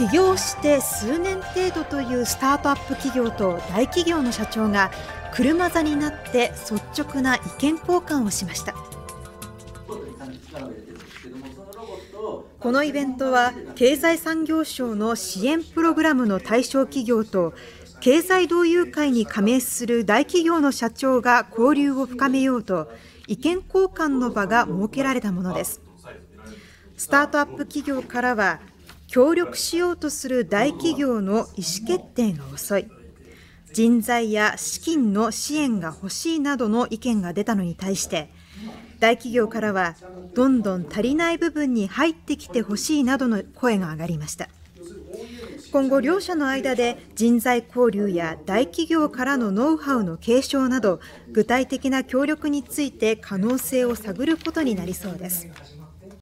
起業して数年程度というスタートアップ企業と大企業の社長が車座になって率直な意見交換をしました。このイベントは経済産業省の支援プログラムの対象企業と経済同友会に加盟する大企業の社長が交流を深めようと意見交換の場が設けられたものです。スタートアップ企業からは協力しようとする大企業の意思決定が遅い人材や資金の支援が欲しいなどの意見が出たのに対して大企業からはどんどん足りない部分に入ってきてほしいなどの声が上がりました今後両者の間で人材交流や大企業からのノウハウの継承など具体的な協力について可能性を探ることになりそうです。